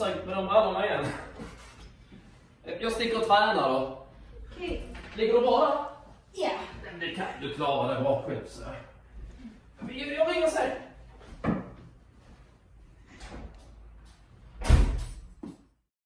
med de brallorna igen. Jag sticker och tränar då. Okej. Okay. Ligger du bra där? Ja. Yeah. Det kan du klara dig bra själv